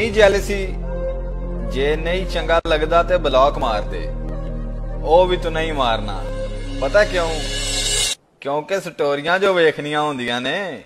ਐਨੀ jealousy ਜੇ ਨਹੀਂ ਚੰਗਾ ਲੱਗਦਾ ਤੇ ਬਲੌਕ ਮਾਰ ਦੇ। ਉਹ ਵੀ ਤੂੰ ਨਹੀਂ ਮਾਰਨਾ। ਪਤਾ ਕਿਉਂ? ਕਿਉਂਕਿ ਸਟੋਰੀਆਂ ਜੋ ਵੇਖਣੀਆਂ ਹੁੰਦੀਆਂ ਨੇ